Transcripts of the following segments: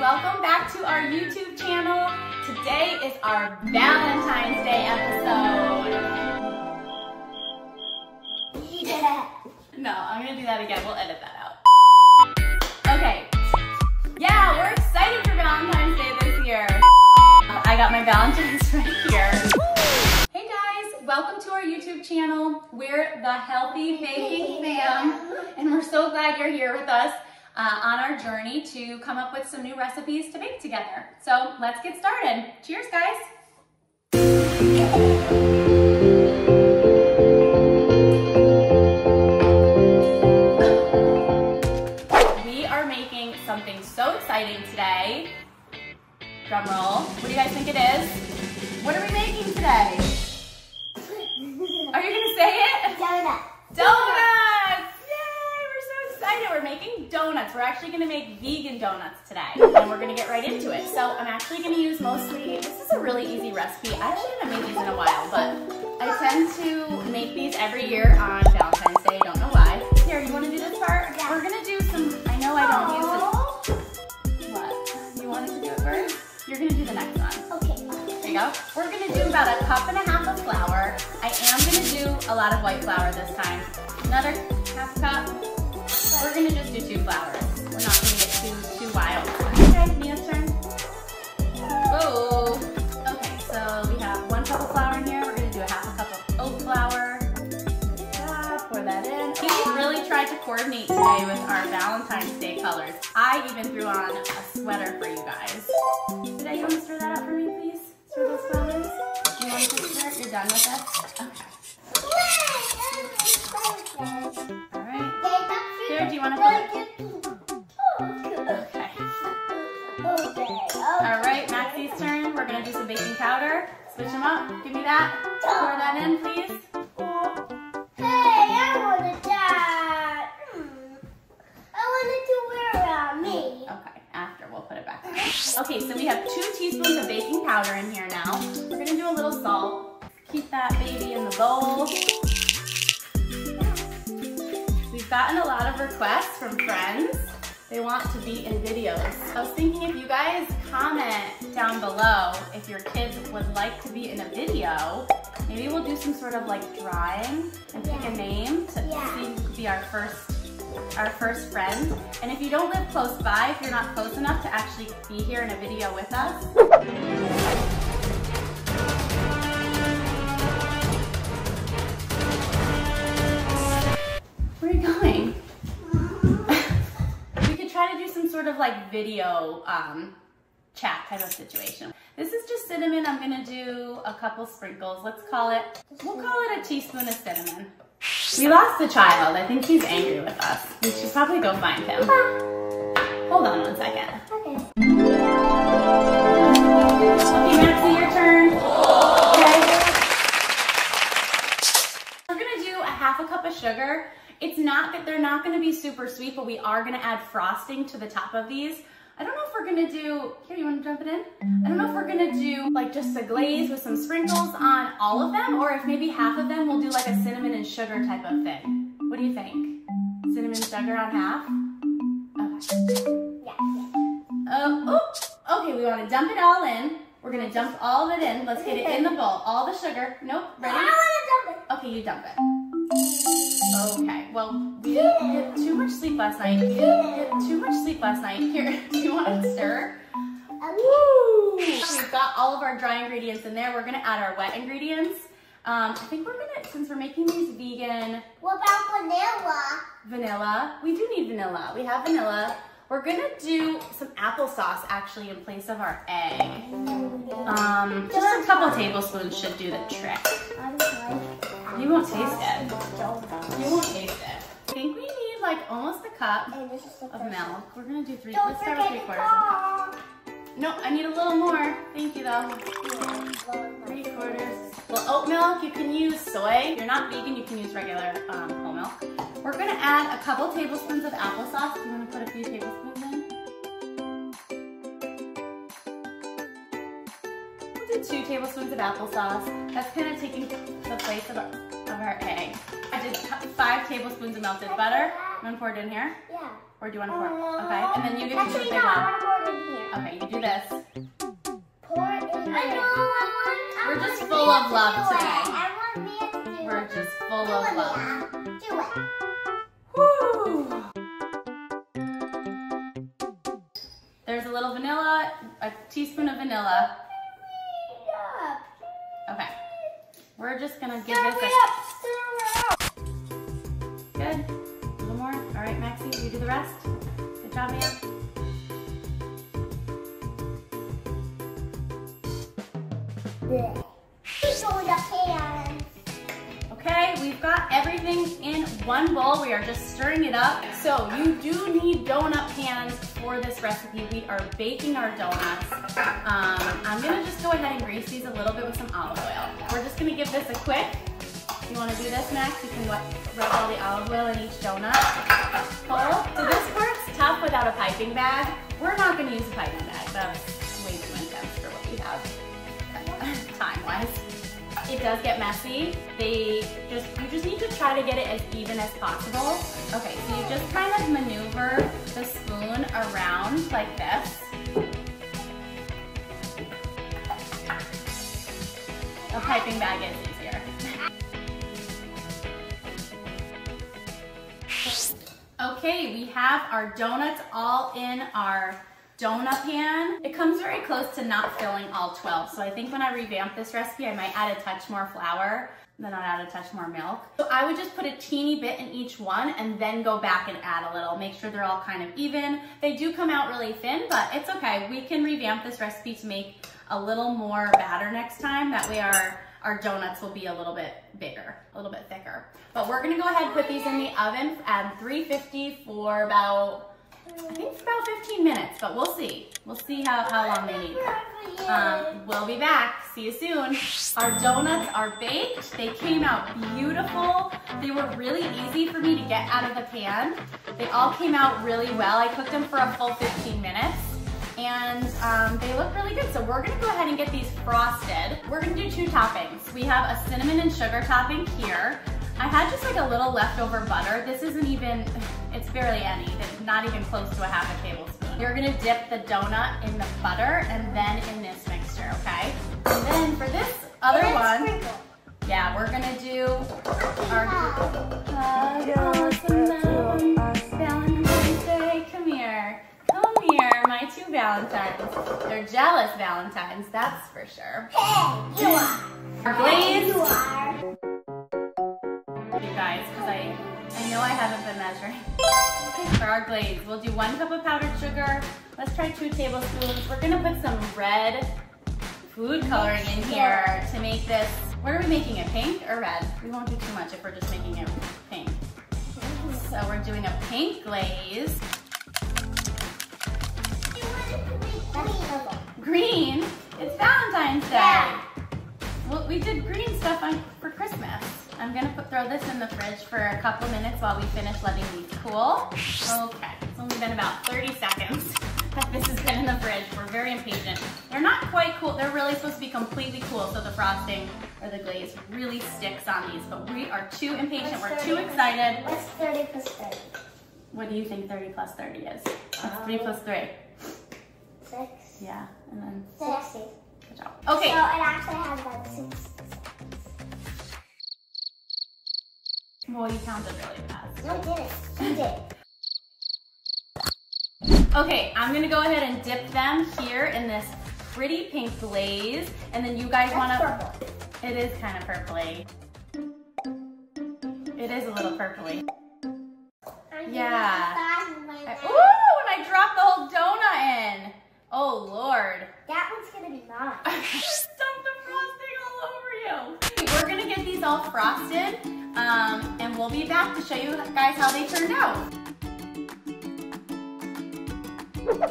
welcome back to our YouTube channel. Today is our Valentine's Day episode. Yeah. No, I'm gonna do that again. We'll edit that out. Okay. Yeah, we're excited for Valentine's Day this year. I got my Valentine's right here. Hey guys, welcome to our YouTube channel. We're the Healthy Baking Fam, and we're so glad you're here with us uh, on our journey to come up with some new recipes to bake together. So let's get started. Cheers, guys. We are making something so exciting today. Drum roll. What do you guys think it is? What are we making today? Are you gonna say it? Donut. Donuts! Yay! We're so excited. We're making donuts. We're actually gonna make vegan donuts today. And we're gonna get right into it. So I'm actually gonna use mostly, this is a really easy recipe. I actually haven't made these in a while, but I tend to make these every year on Valentine's Day. I don't know why. Here, you wanna do this part? Yeah. We're gonna do some, I know I don't use it. What? You wanted to do it first? You're gonna do the next one. Okay. There you go. We're gonna do about a cup and a half of flour. I am gonna do a lot of white flour this time. Another half cup. We're gonna just do two flours. Okay, Mia's turn. Oh. Okay, so we have one cup of flour in here. We're gonna do a half a cup of oat flour. Pour that in. We really tried to coordinate today with our Valentine's Day colors. I even threw on a sweater for you guys. Today, you want to stir that up for me, please? Stir those flours. Do you want to stir it? You're done with it? Okay. All right. Here, do you want to put All right, Maxie's turn. We're gonna do some baking powder. Switch them up. Give me that. Pour that in, please. Hey, I wanted that. Hmm. I wanted to wear around me. Okay, after we'll put it back. Okay, so we have two teaspoons of baking powder in here now. We're gonna do a little salt. Keep that baby in the bowl. We've gotten a lot of requests from friends. They want to be in videos. I was thinking if you guys comment down below if your kids would like to be in a video, maybe we'll do some sort of like drawing and pick a name to Yeah. see who could be our first our first friend. And if you don't live close by, if you're not close enough to actually be here in a video with us, where are you going? Sort of like video um, chat kind of situation. This is just cinnamon. I'm gonna do a couple sprinkles. Let's call it, we'll call it a teaspoon of cinnamon. We lost the child. I think he's angry with us. We should probably go find him. Hold on one second. Okay. Okay, Maxie, your turn. Okay. We're gonna do a half a cup of sugar. It's not that they're not gonna be super sweet, but we are gonna add frosting to the top of these. I don't know if we're gonna do, here, you wanna jump it in? I don't know if we're gonna do like just a glaze with some sprinkles on all of them, or if maybe half of them we'll do like a cinnamon and sugar type of thing. What do you think? Cinnamon and sugar on half? Okay. Uh, oh, okay, we wanna dump it all in. We're gonna dump all of it in. Let's get it in the bowl. All the sugar. Nope, ready? Dump it! Okay, you dump it. Okay, well, we didn't get too much sleep last night. We didn't get too much sleep last night. Here, do you want to stir? Woo! We've got all of our dry ingredients in there. We're gonna add our wet ingredients. Um, I think we're gonna, since we're making these vegan What about vanilla? vanilla, we do need vanilla. We have vanilla. We're gonna do some applesauce actually in place of our egg. Um, just a couple tablespoons should do the trick. You won't taste it. You won't taste it. I think we need like almost a cup And this is the of milk. We're gonna do three, Don't let's start with three quarters of a cup. cup. No, I need a little more. Thank you though. Three quarters. Well, oat milk, you can use soy. If you're not vegan, you can use regular um, whole milk. We're gonna add a couple tablespoons of applesauce. You wanna put a few tablespoons tablespoons of applesauce. That's kind of taking the place of our, of our egg. I did five tablespoons of melted butter. I'm gonna pour it in here. Yeah. Or do you want to pour? it? Okay, and then you get to do the Actually, big no, one. I want to pour it in here. Okay, you do this. Pour it in I know, I want, I We're want just full of love do today. I want Mia to do We're just full Do of love. Mia. Do it. Woo! There's a little vanilla, a teaspoon of vanilla. Up. Okay. We're just gonna give Stir this it a up. Stir it up. good. A little more. All right, Maxie, you do the rest. Good job, Mia. Okay, we've got everything in one bowl. We are just stirring it up. So you do need donut pans for this recipe. We are baking our donuts. Um, I'm gonna just go ahead and grease these a little bit with some olive oil. We're just gonna give this a quick. You wanna do this next? You can rub all the olive oil in each donut hole. So this part's tough without a piping bag. We're not gonna use a piping bag. That's way too intense for what we have time-wise. It does get messy. They just, you just need to try to get it as even as possible. Okay, so you just kind of maneuver the spoon around like this. Piping bag is easier. Okay, we have our donuts all in our donut pan. It comes very close to not filling all 12. So I think when I revamp this recipe, I might add a touch more flour, then I'll add a touch more milk. So I would just put a teeny bit in each one and then go back and add a little. Make sure they're all kind of even. They do come out really thin, but it's okay. We can revamp this recipe to make a little more batter next time. That way our our donuts will be a little bit bigger, a little bit thicker. But we're gonna go ahead and put these in the oven at 350 for about, I think it's about 15 minutes, but we'll see. We'll see how, how long they need. Um, we'll be back. See you soon. Our donuts are baked. They came out beautiful. They were really easy for me to get out of the pan. They all came out really well. I cooked them for a full 15 minutes and um, they look really good. So we're gonna go ahead and get these frosted. We're gonna do two toppings. We have a cinnamon and sugar topping here. I had just like a little leftover butter. This isn't even, it's barely any, it's not even close to a half a tablespoon. You're gonna dip the donut in the butter and then in this mixture, okay? And then for this other one, yeah, we're gonna do our Valentine's Valentines. They're jealous Valentines, that's for sure. Hey, you are. Our glaze, You are. you guys, because I, I know I haven't been measuring. For our glaze, we'll do one cup of powdered sugar. Let's try two tablespoons. We're gonna put some red food coloring in here to make this, what are we making it, pink or red? We won't do too much if we're just making it pink. So we're doing a pink glaze. Yeah. Well, we did green stuff on, for Christmas. I'm gonna put, throw this in the fridge for a couple minutes while we finish letting these cool. Okay, it's only been about 30 seconds that this has been in the fridge. We're very impatient. They're not quite cool. They're really supposed to be completely cool so the frosting or the glaze really sticks on these, but we are too impatient. We're too excited. What's 30 plus 30? What do you think 30 plus 30 is? What's Um, 3 plus 3? 6. Yeah, and then, 60. Good job. So Okay, it actually has like 6. well, you counted really fast. No, I didn't. You did. Okay, I'm gonna go ahead and dip them here in this pretty pink glaze, and then you guys That's wanna, purple. it is kind of purpley. It is a little purpley. I'm Yeah. gonna massage my I- Ooh, and I dropped the whole donut in. Oh Lord. That one's gonna be dumped the frosting all over you. We're gonna get these all frosted, um, and we'll be back to show you guys how they turned out.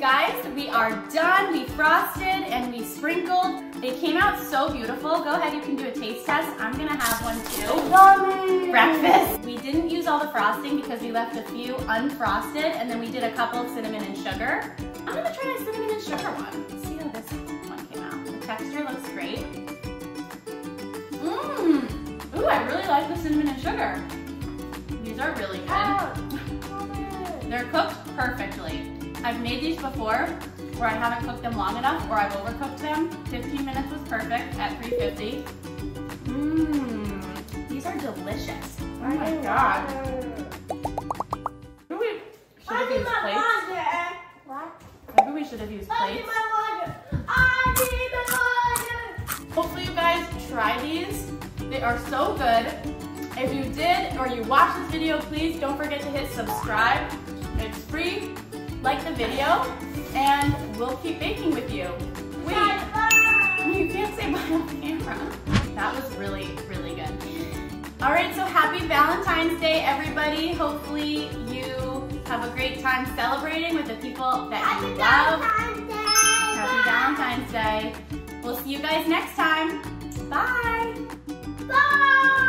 Guys, we are done. We frosted and we sprinkled. They came out so beautiful. Go ahead, you can do a taste test. I'm gonna have one too. Yummy. Breakfast. We didn't use all the frosting because we left a few unfrosted and then we did a couple of cinnamon and sugar. I'm gonna try a cinnamon and sugar one. See how this one came out. The texture looks great. Mmm. Ooh, I really like the cinnamon and sugar. These are really good. Oh. They're cooked perfectly. I've made these before where I haven't cooked them long enough or I've overcooked them. 15 minutes was perfect at 350. Mmm, these are delicious. Oh my god. Maybe we should have used plates. What? Maybe we should have used plates. Hopefully you guys try these. They are so good. If you did or you watched this video, please don't forget to hit subscribe. It's free. Like the video, and we'll keep baking with you. Wait, you can't say bye on camera. That was really, really good. All right, so happy Valentine's Day, everybody. Hopefully you have a great time celebrating with the people that you love. Valentine's Day. Happy Valentine's Day. We'll see you guys next time. Bye. Bye.